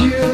you.